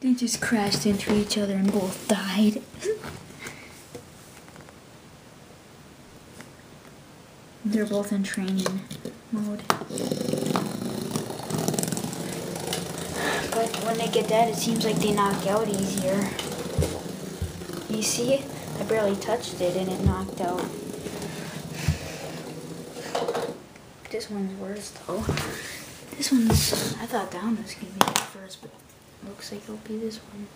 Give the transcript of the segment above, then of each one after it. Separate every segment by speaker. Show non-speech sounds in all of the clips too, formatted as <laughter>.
Speaker 1: They just crashed into each other and both died. They're both in training mode. But when they get dead, it seems like they knock out easier. You see? I barely touched it and it knocked out. This one's worse though. This one's, I thought down was gonna be first, but looks like it'll be this one.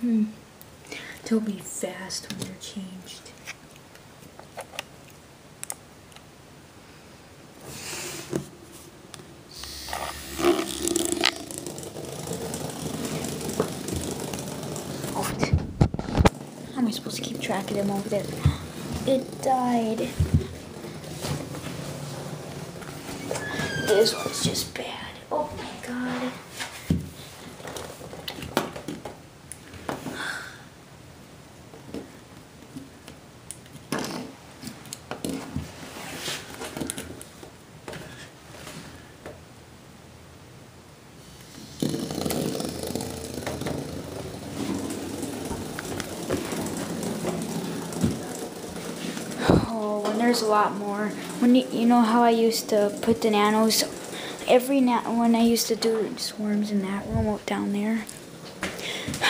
Speaker 1: Hmm. They'll be fast when they're changed. How am I supposed to keep track of them over there? <gasps> It died. This one's just bad. Oh my god. Oh, there's a lot more. When you, you know how I used to put the nanos every na when I used to do swarms in that room down there.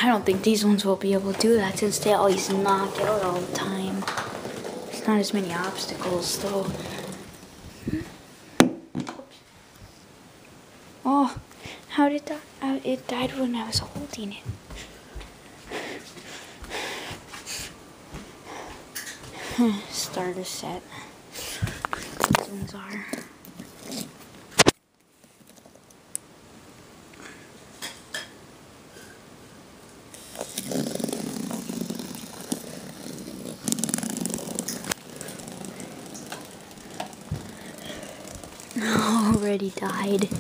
Speaker 1: I don't think these ones will be able to do that since they always knock out all the time. There's not as many obstacles though. Oh, how did that? Uh, it died when I was holding it. <sighs> Starter set. These ones are. <laughs> Already died. <laughs>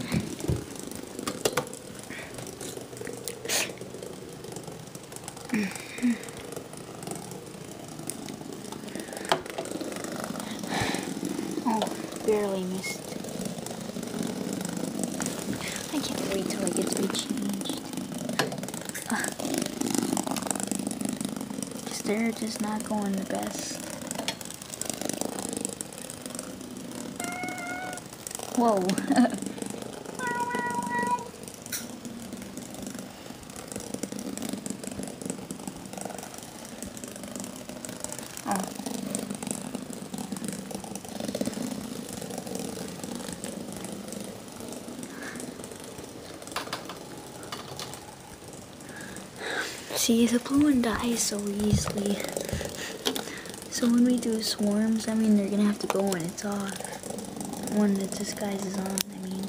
Speaker 1: Oh, barely missed. I can't wait till I get to be changed. Cause <laughs> they're just not going the best. Whoa. <laughs> oh. See, the blue one dies so easily. So when we do swarms, I mean, they're gonna have to go when it's off. When the disguise is on, I mean.